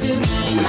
to me.